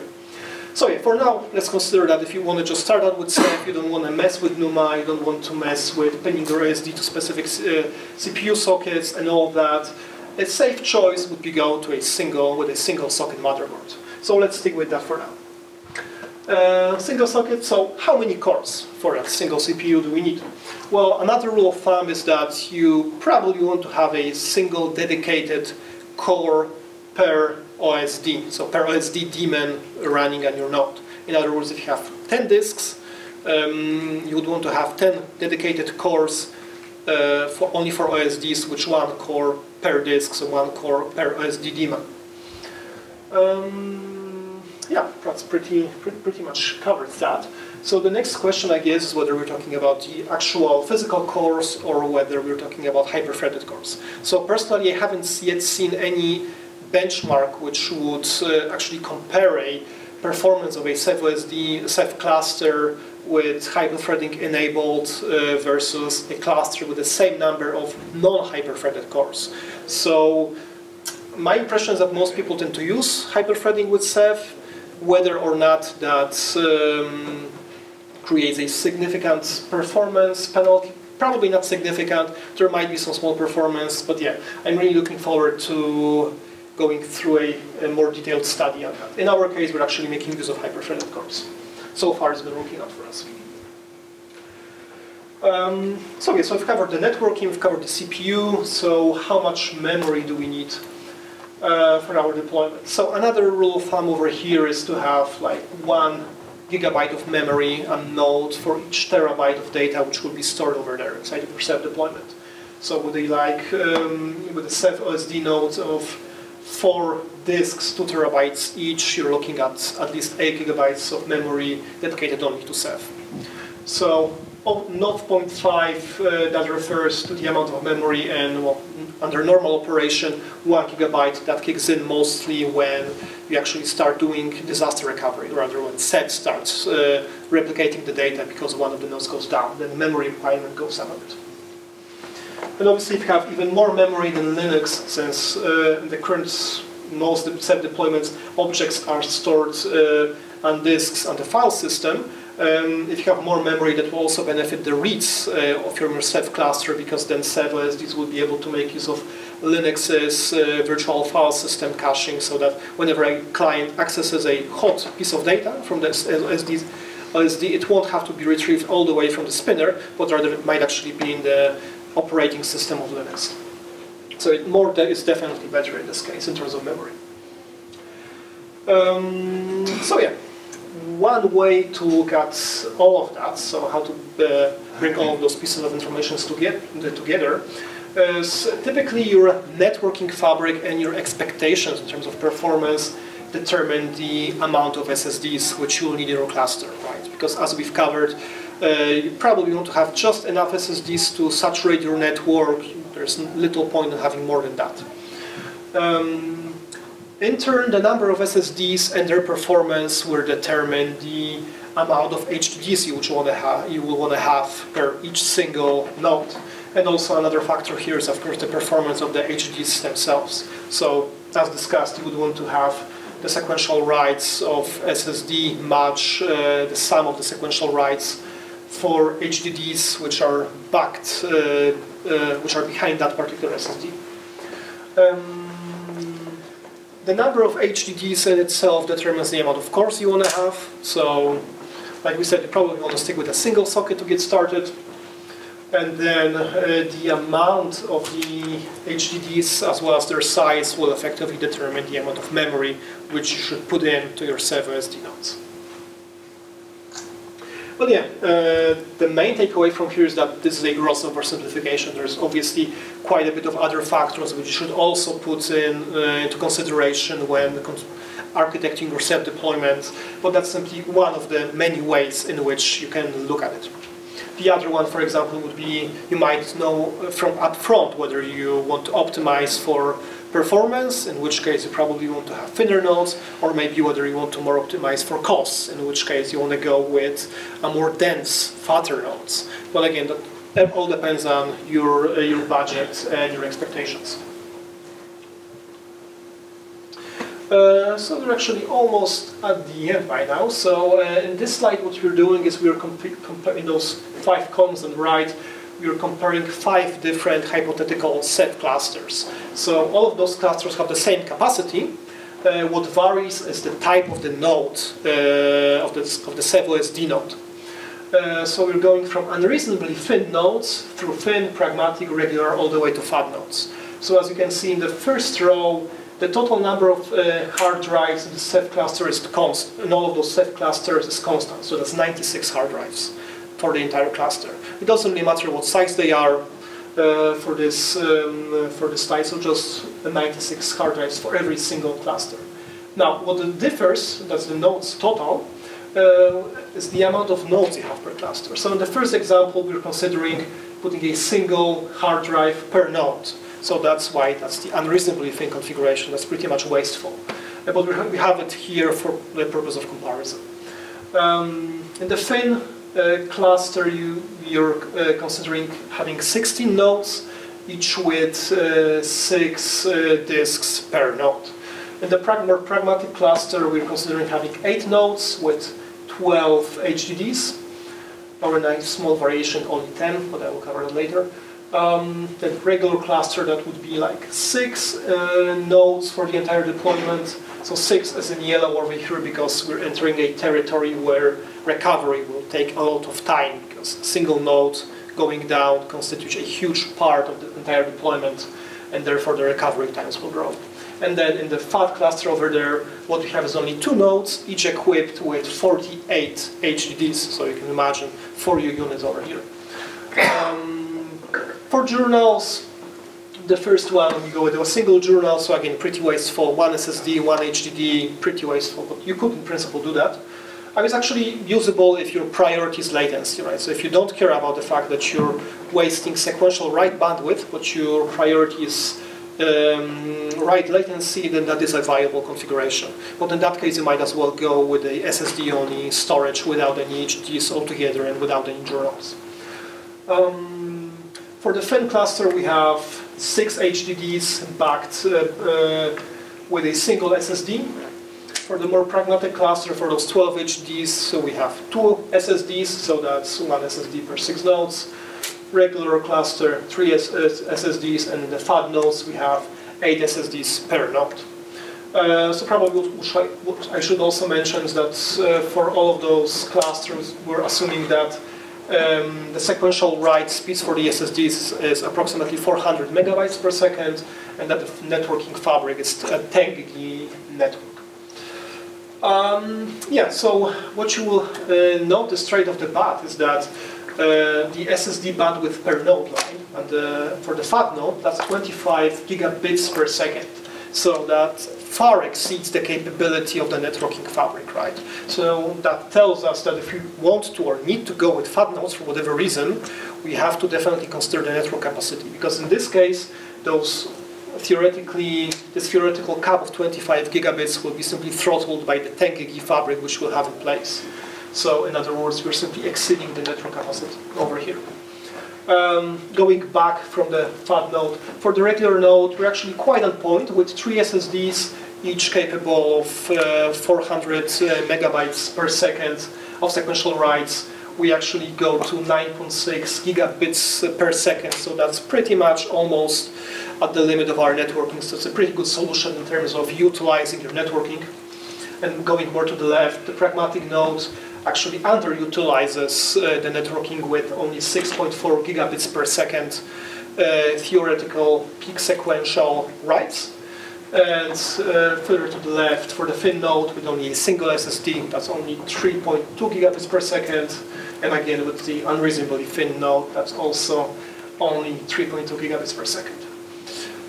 So yeah, for now, let's consider that if you want to just start out with Ceph, you don't want to mess with NUMA, you don't want to mess with pinning your OSD to specific uh, CPU sockets and all that, a safe choice would be go to a single with a single socket motherboard. So let's stick with that for now. Uh, single socket, so how many cores for a single CPU do we need? Well, another rule of thumb is that you probably want to have a single dedicated core per OSD, so per OSD daemon running on your node. In other words, if you have 10 disks, um, you would want to have 10 dedicated cores uh, for only for OSDs, which one core per disk, so one core per OSD daemon. Um, yeah, that's pretty, pretty, pretty much covers that. So the next question, I guess, is whether we're talking about the actual physical cores or whether we're talking about hyper-threaded cores. So personally, I haven't yet seen any benchmark which would uh, actually compare a performance of a OSD Ceph cluster with hyper-threading enabled uh, versus a cluster with the same number of non-hyper-threaded cores. So my impression is that most people tend to use hyper-threading with Ceph, whether or not that um, creates a significant performance penalty. Probably not significant. There might be some small performance, but yeah, I'm really looking forward to going through a, a more detailed study on that. In our case, we're actually making use of hyper-threaded cores. So far, it's been working out for us. Um, so okay, so we've covered the networking, we've covered the CPU. So how much memory do we need uh, for our deployment? So another rule of thumb over here is to have like one gigabyte of memory and node for each terabyte of data which will be stored over there inside the Ceph deployment. So with a like um, with a Ceph OSD nodes of four disks, two terabytes each, you're looking at at least eight gigabytes of memory dedicated only to Ceph. So 0.5, uh, that refers to the amount of memory and well, under normal operation, one gigabyte that kicks in mostly when you actually start doing disaster recovery, rather when Ceph starts uh, replicating the data because one of the nodes goes down, then memory requirement goes up a bit. And obviously if you have even more memory than Linux, since uh, the current most Ceph deployments, objects are stored uh, on disks on the file system, um, if you have more memory, that will also benefit the reads uh, of your Ceph cluster because then Ceph OSDs will be able to make use of Linux's uh, virtual file system caching so that whenever a client accesses a hot piece of data from the OSD, it won't have to be retrieved all the way from the spinner, but rather it might actually be in the operating system of Linux. So it more de is definitely better in this case in terms of memory. Um, so yeah, one way to look at all of that, so how to uh, bring all of those pieces of information to get, together, is typically your networking fabric and your expectations in terms of performance determine the amount of SSDs which you will need in your cluster, right? Because as we've covered, you probably want to have just enough SSDs to saturate your network. There's little point in having more than that. Um, in turn, the number of SSDs and their performance will determine the amount of HDDs you, want to have, you will want to have per each single node. And also another factor here is, of course, the performance of the HDDs themselves. So, as discussed, you would want to have the sequential writes of SSD match uh, the sum of the sequential writes for HDDs which are backed, uh, uh, which are behind that particular SSD. Um, the number of HDDs in itself determines the amount of cores you want to have. So, like we said, you probably want to stick with a single socket to get started. And then uh, the amount of the HDDs as well as their size will effectively determine the amount of memory which you should put in to your Ceph OSD nodes. But yeah, uh, the main takeaway from here is that this is a gross oversimplification. There's obviously quite a bit of other factors which you should also put in uh, into consideration when architecting your Ceph deployment, but that's simply one of the many ways in which you can look at it. The other one, for example, would be you might know from upfront whether you want to optimize for performance, in which case you probably want to have thinner nodes, or maybe whether you want to more optimize for costs, in which case you want to go with a more dense, fatter nodes. But again, that all depends on your, uh, your budget and your expectations. Uh, so we're actually almost at the end by now. So uh, in this slide, what we're doing is we're comparing those five columns on the right. We're comparing five different hypothetical Ceph clusters. So all of those clusters have the same capacity. Uh, what varies is the type of the node uh, of the of the Ceph OSD node. Uh, so we're going from unreasonably thin nodes through thin, pragmatic, regular, all the way to fat nodes. So as you can see in the first row, the total number of uh, hard drives in the Ceph cluster is constant, and all of those Ceph clusters is constant. So that's 96 hard drives for the entire cluster. It doesn't really matter what size they are uh, for this um, for this slide. So just 96 hard drives for every single cluster. Now, what differs, that's the nodes total, uh, is the amount of nodes you have per cluster. So in the first example, we're considering putting a single hard drive per node. So that's why that's the unreasonably thin configuration. That's pretty much wasteful. Uh, but we have it here for the purpose of comparison. Um, in the thin uh, cluster, you, you're uh, considering having 16 nodes, each with uh, six uh, disks per node. In the prag more pragmatic cluster, we're considering having eight nodes with 12 HDDs, or a nice small variation, only 10, but I will cover that later. Um, the regular cluster that would be like six uh, nodes for the entire deployment. So six is in yellow over here because we're entering a territory where recovery will take a lot of time because single node going down constitutes a huge part of the entire deployment and therefore the recovery times will grow. And then in the fat cluster over there, what we have is only two nodes, each equipped with 48 HDDs. So you can imagine 4 U units over here. Um, for journals, the first one, you go with a single journal, so again, pretty wasteful. One SSD, one HDD, pretty wasteful, but you could in principle do that. And it's actually usable if your priority is latency, right? So if you don't care about the fact that you're wasting sequential write bandwidth, but your priority is um, write latency, then that is a viable configuration. But in that case, you might as well go with a SSD-only storage without any HDDs altogether and without any journals. Um, for the thin cluster, we have six HDDs backed uh, uh, with a single SSD. For the more pragmatic cluster, for those 12 HDDs, so we have two SSDs, so that's one SSD per six nodes. Regular cluster, three SSDs, and the fat nodes, we have eight SSDs per node. Uh, so probably I, should also mention that uh, for all of those clusters, we're assuming that um, the sequential write speeds for the SSDs is approximately 400 megabytes per second, and that the networking fabric is a 10 gig network. Um, yeah, so what you will uh, notice straight off the bat is that uh, the SSD bandwidth per node line, and uh, for the fat node, that's 25 gigabits per second. So that far exceeds the capability of the networking fabric, right? So that tells us that if we want to or need to go with fat nodes for whatever reason, we have to definitely consider the network capacity because in this case, those theoretically, this theoretical cap of 25 gigabits will be simply throttled by the 10 gig fabric which we'll have in place. So in other words, we're simply exceeding the network capacity over here. Um, going back from the fat node. For the regular node, we're actually quite on point with three SSDs, each capable of uh, 400 uh, megabytes per second of sequential writes. We actually go to 9.6 gigabits per second, so that's pretty much almost at the limit of our networking. So it's a pretty good solution in terms of utilizing your networking. And going more to the left, the pragmatic node actually underutilizes uh, the networking with only 6.4 gigabits per second uh, theoretical peak sequential writes. And uh, further to the left, for the thin node with only a single SSD, that's only 3.2 gigabits per second. And again, with the unreasonably thin node, that's also only 3.2 gigabits per second.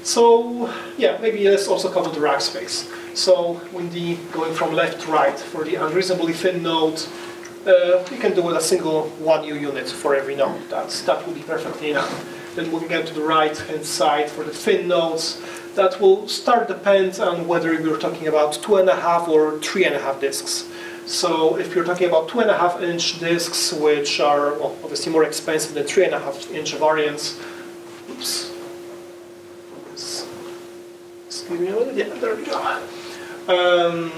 So yeah, maybe let's also cover the rack space. So when the going from left to right for the unreasonably thin node, uh, we can do with a single 1U unit for every node. That's, that would be perfectly enough. Then moving on to the right hand side for the thin nodes, that will start depends on whether we're talking about two and a half or three and a half disks. So if you're talking about two and a half inch disks, which are well, obviously more expensive than three and a half inch variants, oops, excuse me a minute, yeah, there we go. Um,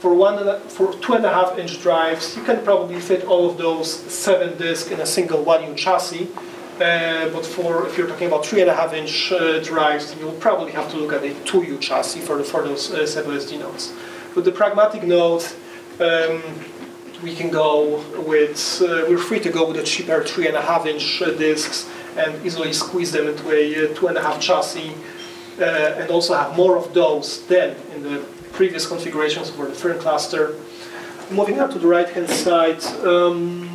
for one for two and a half inch drives, you can probably fit all of those seven disks in a single one U chassis. Uh, but for if you're talking about three and a half inch uh, drives, you'll probably have to look at a 2U chassis for, the, for those uh, SD nodes. With the pragmatic node, um, we can go with, uh, we're free to go with the cheaper three and a half inch uh, discs and easily squeeze them into a uh, two and a half chassis and also have more of those than in the previous configurations for the firm cluster. Moving up to the right hand side, um,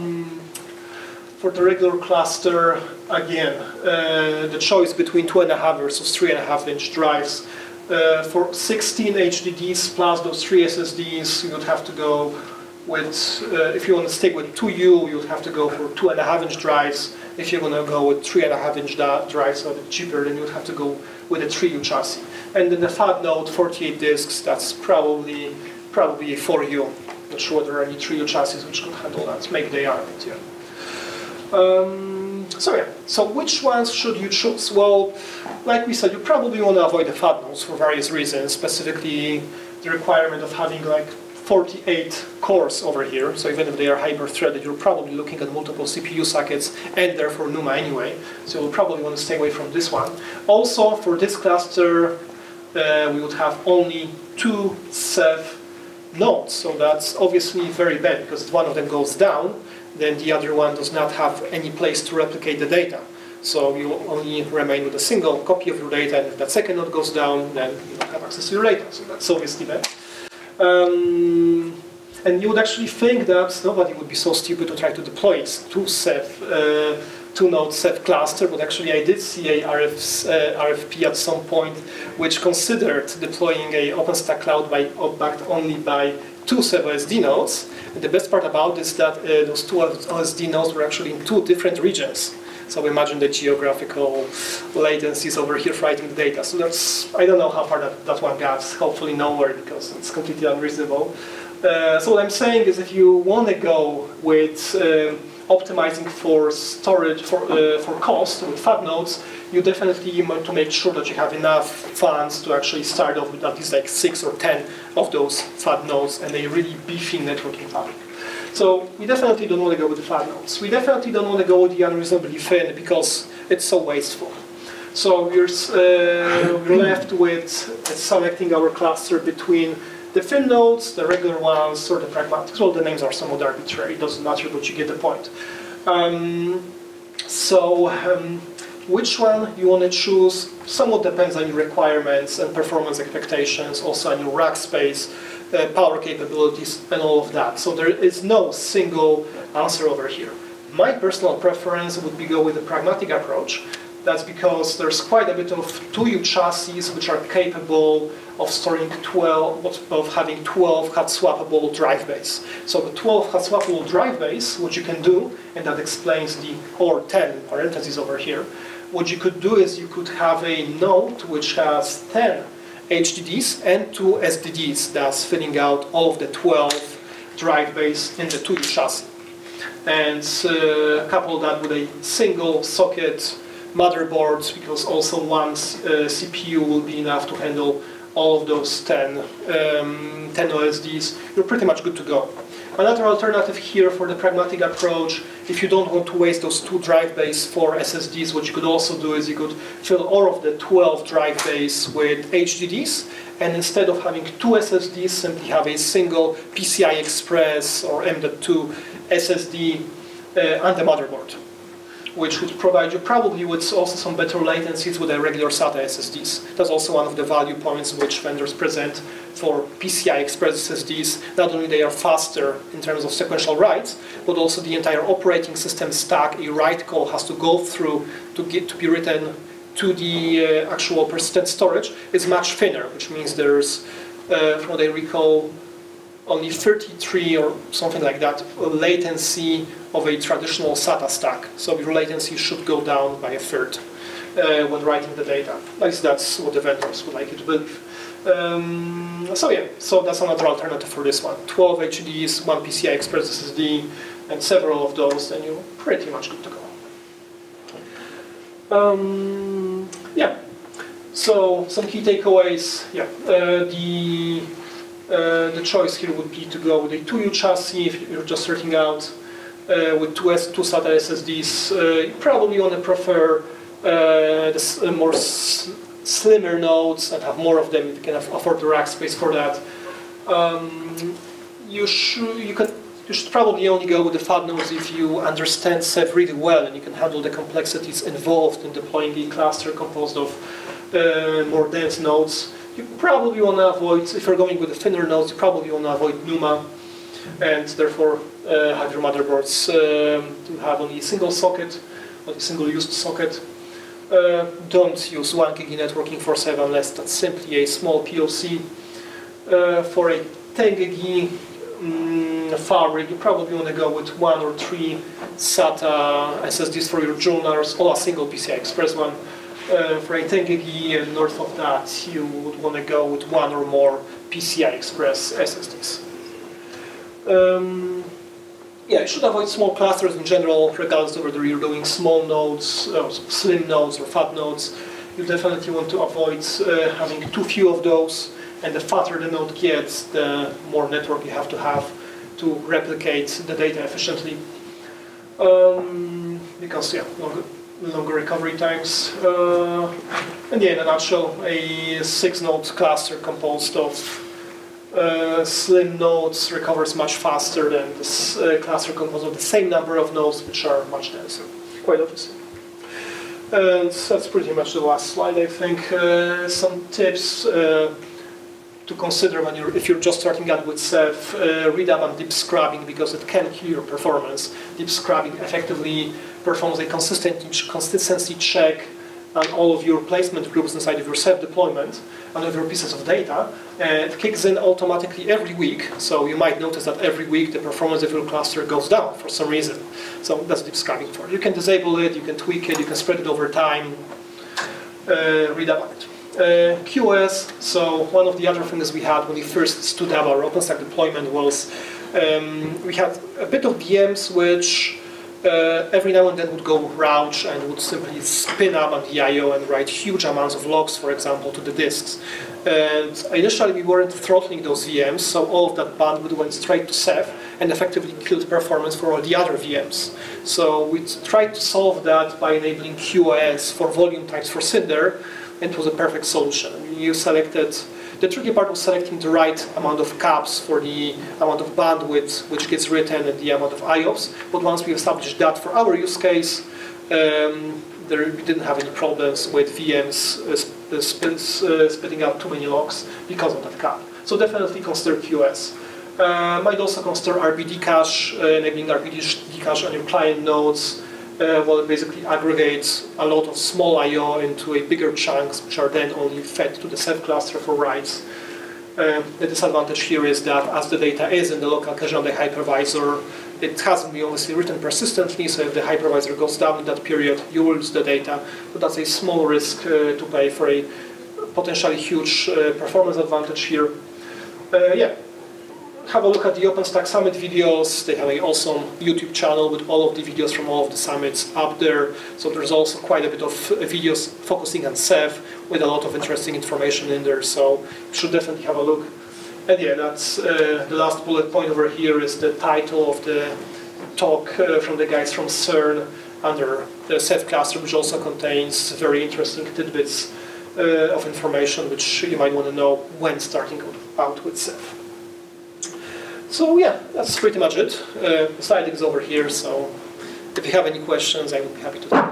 for the regular cluster, again, uh, the choice between two and a half versus three and a half inch drives. Uh, for 16 HDDs plus those three SSDs, you would have to go with, uh, if you want to stick with 2U, you would have to go for two and a half inch drives. If you're going to go with three and a half inch drives, a bit cheaper, then you would have to go with a 3U chassis. And then the fat node, 48 disks, that's probably probably a 4U. Not sure there are any 3U chassis which can handle that. Maybe they are, but yeah. Um, so yeah, so which ones should you choose? Well, like we said, you probably want to avoid the fat nodes for various reasons, specifically the requirement of having like 48 cores over here, so even if they are hyper-threaded, you're probably looking at multiple CPU sockets and therefore NUMA anyway, so you'll probably want to stay away from this one. Also, for this cluster, uh, we would have only two Ceph nodes, so that's obviously very bad because if one of them goes down, then the other one does not have any place to replicate the data. So you only remain with a single copy of your data, and if that second node goes down, then you don't have access to your data. So that's obviously bad. Um, and you would actually think that nobody would be so stupid to try to deploy two Ceph, uh, two node Ceph cluster, but actually I did see a RF, uh, RFP at some point which considered deploying a OpenStack Cloud by, backed only by two OSD nodes. And the best part about this is that uh, those two OSD nodes were actually in two different regions. So we imagine the geographical latencies over here writing the data. So that's, I don't know how far that, that one got, hopefully nowhere because it's completely unreasonable. Uh, so what I'm saying is if you want to go with uh, optimizing for storage, for, uh, for cost with fat nodes, you definitely want to make sure that you have enough funds to actually start off with at least like six or ten of those fat nodes and a really beefy networking fabric. So we definitely don't want to go with the fat nodes. We definitely don't want to go with the unreasonably thin because it's so wasteful. So we're, uh, we're <coughs> left with selecting our cluster between the thin nodes, the regular ones, or the pragmatics. Well, the names are somewhat arbitrary. It doesn't matter, but you get the point. Um, so um, which one you want to choose somewhat depends on your requirements and performance expectations, also on your rack space, uh, power capabilities, and all of that. So there is no single answer over here. My personal preference would be go with a pragmatic approach. That's because there's quite a bit of 2U chassis which are capable of storing 12, of having 12 hot swappable drive bays. So the 12 hot swappable drive bays, what you can do, and that explains the or 10 parentheses over here, what you could do is you could have a node which has 10 HDDs and two SDDs, thus filling out all of the 12 drive bays in the 2U chassis. And uh, couple that with a single socket motherboard, because also one uh, CPU will be enough to handle all of those 10, um, 10 OSDs, you're pretty much good to go. Another alternative here for the pragmatic approach, if you don't want to waste those two drive bays for SSDs, what you could also do is you could fill all of the 12 drive bays with HDDs, and instead of having two SSDs, simply have a single PCI Express or M.2 SSD uh, on the motherboard which would provide you probably with also some better latencies with the regular SATA SSDs. That's also one of the value points which vendors present for PCI Express SSDs. Not only they are faster in terms of sequential writes, but also the entire operating system stack a write call has to go through to get to be written to the uh, actual persistent storage is much thinner, which means there's, uh, from what I recall, only 33 or something like that latency of a traditional SATA stack. So your latency should go down by a third. uh, when writing the data. At least that's what the vendors would like you to believe. Um, so yeah, so that's another alternative for this one. 12 HDDs, one PCI Express SSD, and several of those, then you're pretty much good to go. Um, yeah, so some key takeaways. Yeah, uh, the the choice here would be to go with a 2U chassis if you're just starting out uh, with two, S, two SATA SSDs. Uh, you probably want to prefer uh, the uh, more slimmer nodes and have more of them if you can afford the rack space for that. Um, you should you you should probably only go with the fat nodes if you understand Ceph really well and you can handle the complexities involved in deploying a cluster composed of uh, more dense nodes. You probably want to avoid, if you're going with the thinner nodes, you probably want to avoid NUMA and therefore uh, have your motherboards um, to have only a single socket, only a single used socket. Uh, don't use 1 gig networking for Ceph unless that's simply a small POC. Uh, for a 10 gig um, fabric, you probably want to go with one or three SATA SSDs for your journals or a single PCI Express one. Uh, for a 10 gig and north of that, you would want to go with one or more PCI Express SSDs. Um, yeah, you should avoid small clusters in general, regardless of whether you're doing small nodes, uh, slim nodes, or fat nodes. You definitely want to avoid uh, having too few of those, and the fatter the node gets, the more network you have to have to replicate the data efficiently. Um, because, yeah, longer, longer recovery times. Uh, and yeah, in a nutshell, a six-node cluster composed of uh, slim nodes recovers much faster than this uh, cluster composed of the same number of nodes, which are much denser, quite obviously. And that's pretty much the last slide, I think. Uh, some tips uh, to consider when you're, if you're just starting out with Ceph, uh, read up on deep scrubbing because it can kill your performance. Deep scrubbing effectively performs a consistency check on all of your placement groups inside of your Ceph deployment and of your pieces of data. And it kicks in automatically every week. So you might notice that every week the performance of your cluster goes down for some reason. So that's what it's scrubbing for. You can disable it, you can tweak it, you can spread it over time. Uh, read about it. Uh, QoS, so one of the other things we had when we first stood up our OpenStack deployment was um, we had a bit of VMs which uh, every now and then would go rouch and would simply spin up on the I.O. and write huge amounts of logs, for example, to the disks. And initially we weren't throttling those VMs, so all of that bandwidth went straight to Ceph and effectively killed performance for all the other VMs. So we tried to solve that by enabling QoS for volume types for Cinder, and it was a perfect solution. You selected the tricky part was selecting the right amount of caps for the amount of bandwidth which gets written and the amount of IOPS. But once we established that for our use case, um, there, we didn't have any problems with VMs uh, sp uh, spitting out too many logs because of that cap. So definitely consider QoS. Uh, might also consider RBD cache, uh, enabling RBD cache on your client nodes, uh, well, it basically aggregates a lot of small I.O. into a bigger chunks, which are then only fed to the Ceph cluster for writes. Um, the disadvantage here is that as the data is in the local cache on the hypervisor, it hasn't been obviously written persistently, so if the hypervisor goes down in that period, you lose the data. But that's a small risk uh, to pay for a potentially huge uh, performance advantage here. Uh, yeah, have a look at the OpenStack Summit videos. They have an awesome YouTube channel with all of the videos from all of the summits up there. So there's also quite a bit of videos focusing on Ceph with a lot of interesting information in there. So you should definitely have a look. And yeah, that's uh, the last bullet point over here is the title of the talk uh, from the guys from CERN under the Ceph cluster, which also contains very interesting tidbits uh, of information which you might want to know when starting out with Ceph. So yeah, that's pretty much it. Uh, the slide is over here, so if you have any questions, I would be happy to talk.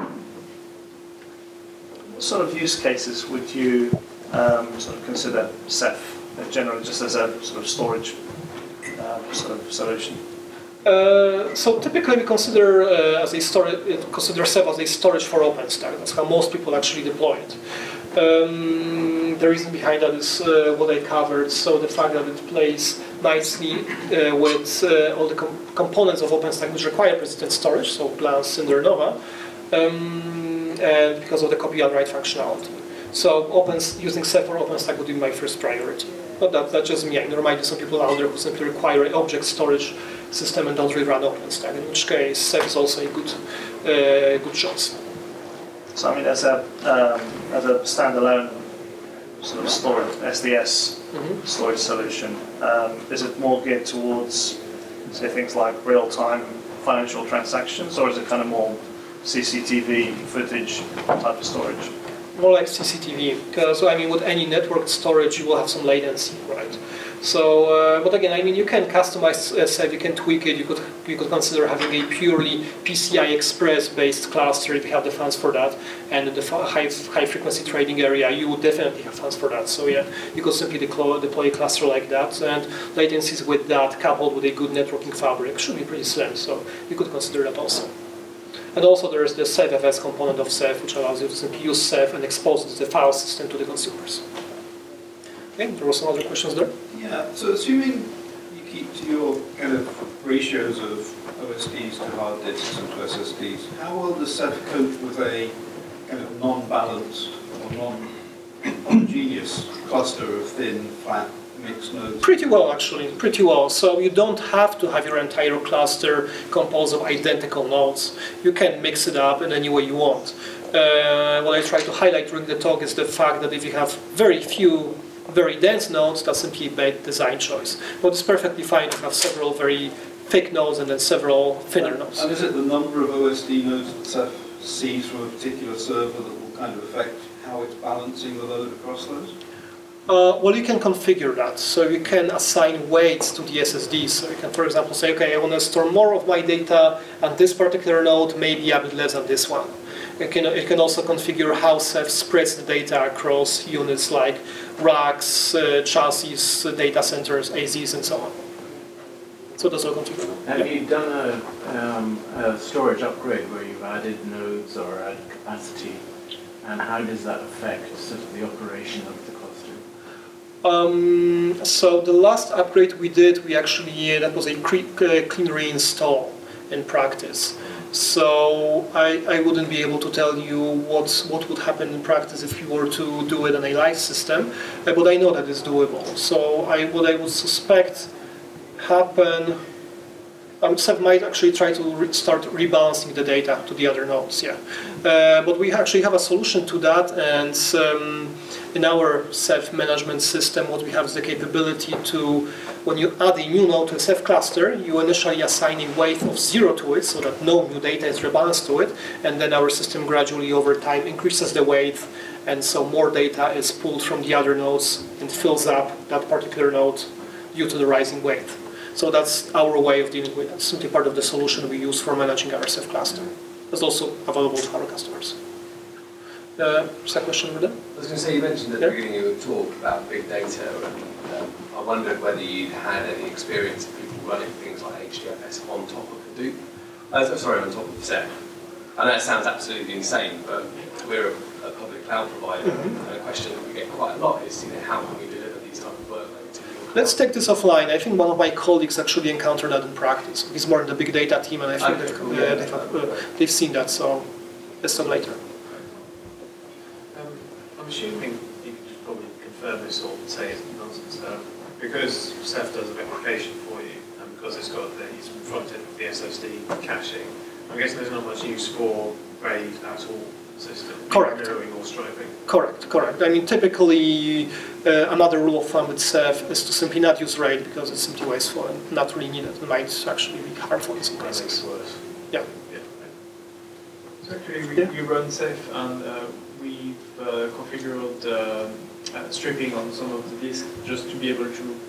What sort of use cases would you um, sort of consider Ceph uh, generally just as a sort of storage uh, sort of solution? Uh, so typically we consider uh, as a storage, consider Ceph as a storage for OpenStack. That's how most people actually deploy it. Um, the reason behind that is uh, what I covered. So the fact that it plays nicely uh, with uh, all the com components of OpenStack which require persistent storage, so Glance, Cinder, Nova. Um, and because of the copy on write functionality. So open, using Ceph or OpenStack would be my first priority. But that, that's just me. I there might be some people out there who simply require an object storage system and don't really run OpenStack, in which case Ceph is also a good, uh, good choice. So I mean, as a um, as a standalone sort of storage SDS Mhm. storage solution, um, is it more geared towards say things like real-time financial transactions, or is it kind of more CCTV footage type of storage? more like CCTV, because I mean, with any network storage, you will have some latency, right? So, uh, but again, I mean, you can customize uh, Ceph, you can tweak it. You could you could consider having a purely PCI Express based cluster if you have the funds for that, and the high high frequency trading area, you would definitely have funds for that. So yeah, you could simply deploy, deploy a cluster like that, and latencies with that coupled with a good networking fabric should be pretty slim. So you could consider that also. And also there is the CephFS component of Ceph, which allows you to simply use Ceph and expose the file system to the consumers. Okay, there were some other questions there. Yeah, so assuming you keep to your kind of ratios of OSDs to hard disks and to SSDs, how will the Ceph cope with a kind of non-balanced or non-homogeneous cluster of thin, flat, mixed nodes? Pretty well, actually, pretty well. So you don't have to have your entire cluster composed of identical nodes. You can mix it up in any way you want. Uh, what I try to highlight during the talk is the fact that if you have very few very dense nodes, that's simply a bad design choice. But it's perfectly fine to have several very thick nodes and then several thinner nodes. And is it the number of OSD nodes that Ceph sees from a particular server that will kind of affect how it's balancing the load across those? Uh, well, you can configure that. So you can assign weights to the SSD. So you can, for example, say, okay, I want to store more of my data on this particular node, maybe a bit less on this one. You can, you can also configure how Ceph spreads the data across units like racks, uh, chassis, uh, data centers, AZs, and so on. So that's all configurable. Have you done a, um, a storage upgrade where you've added nodes or added capacity? And how does that affect sort of the operation of the cluster? Um, so the last upgrade we did, we actually, uh, that was a cre- uh, clean reinstall in practice. So I, I wouldn't be able to tell you what, what would happen in practice if you were to do it on a live system, uh, but I know that it's doable. So I, what I would suspect happen, um, Ceph might actually try to re- start rebalancing the data to the other nodes, yeah. Uh, but we actually have a solution to that, and um, in our self-management system, what we have is the capability to, when you add a new node to a Ceph cluster, you initially assign a weight of zero to it, so that no new data is rebalanced to it, and then our system gradually over time increases the weight, and so more data is pulled from the other nodes and fills up that particular node due to the rising weight. So that's our way of dealing with it. It's simply part of the solution we use for managing our Ceph cluster. It's also available to our customers. Uh, is that question over there? I was going to say, you mentioned at Yeah. the beginning of your talk about big data, and um, I wondered whether you'd had any experience of people running things like HDFS on top of Hadoop. Uh, so- sorry, on top of. I know it sounds absolutely insane, but we're a, a public cloud provider, Mhm. and a question that we get quite a lot is, you know, how can we deliver these type of workloads? Let's take this offline. I think one of my colleagues actually encountered that in practice. He's more in the big data team, and I think Okay, they've, cool. uh, they've, uh, they've seen that. So let's talk later. I'm assuming you could just probably confirm this or say it's nonsense. Um, because Ceph does a replication for you, and because it's got the it's front end of the SSD caching, I'm guessing there's not much use for RAID at all system. Correct. Mirroring or striping. Correct, correct. I mean, typically, uh, another rule of thumb with Ceph is to simply not use RAID because it's simply wasteful and not really needed. It might actually be harmful in some cases. it. Yeah. Yeah. So actually, we, Yeah. we run Ceph and uh, we've uh, configured uh, uh, striping on some of the disks just to be able to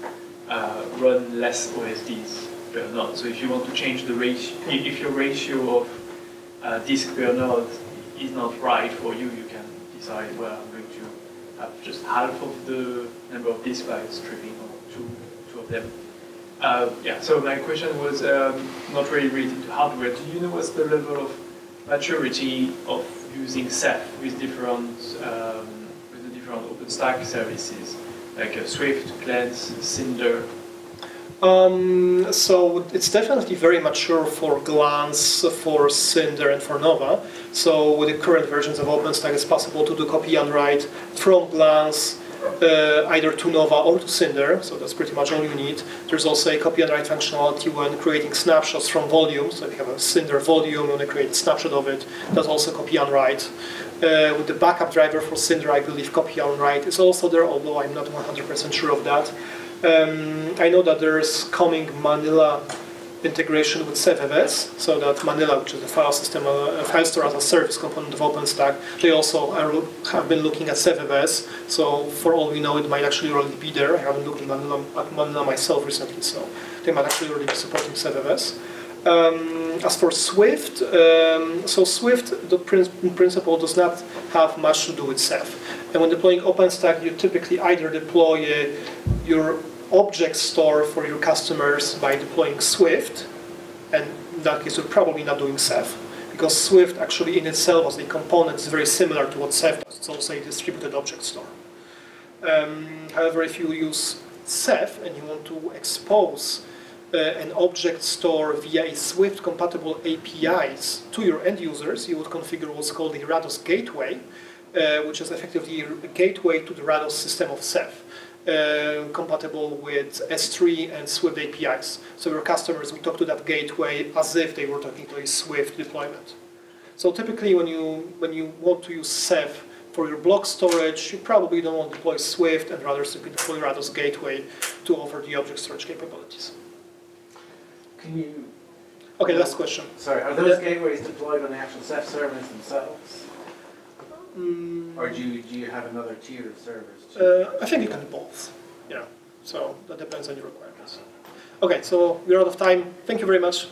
uh, run less OSDs per node. So if you want to change the ratio, if your ratio of uh, disk per node is not right for you, you can decide, well, I'm going to have just half of the number of disk by striping or two, two of them. Uh, yeah, so my question was um, not really related to hardware. Do you know what's the level of maturity of using Ceph with different um, with the different OpenStack services like uh, Swift, Glance, Cinder? Um, so it's definitely very mature for Glance, for Cinder, and for Nova. So with the current versions of OpenStack, it's possible to do copy on write from Glance uh, either to Nova or to Cinder. So that's pretty much all you need. There's also a copy on write functionality when creating snapshots from volumes. So if you have a Cinder volume, you want to create a snapshot of it. That's also copy on write. Uh, with the backup driver for Cinder, I believe copy on write is also there, although I'm not 100% sure of that. Um, I know that there's coming Manila integration with CephFS, so that Manila, which is a file system, uh, a file store as a service component of OpenStack, they also are, have been looking at CephFS. So for all we know, it might actually already be there. I haven't looked at Manila, at Manila myself recently, so they might actually already be supporting CephFS. Um, as for Swift, um, so Swift, the prin in principle, does not have much to do with Ceph. And when deploying OpenStack, you typically either deploy uh, your object store for your customers by deploying Swift, and in that case, you're probably not doing Ceph, because Swift actually in itself as a component is very similar to what Ceph does. It's also a distributed object store. Um, however, if you use Ceph and you want to expose uh, an object store via a Swift compatible APIs to your end users, you would configure what's called a Rados gateway, uh, which is effectively a gateway to the Rados system of Ceph. Uh, compatible with S3 and Swift APIs. So your customers will talk to that gateway as if they were talking to a Swift deployment. So typically when you, when you want to use Ceph for your block storage, you probably don't want to deploy Swift and rather simply deploy Rados gateway to offer the object storage capabilities. Can you, Okay, last question. sorry, are those gateways deployed on the actual Ceph servers themselves? Mm, Or do you, do you have another tier of servers? Uh, I think you can do both. Yeah. So that depends on your requirements. Okay, so we're out of time. Thank you very much.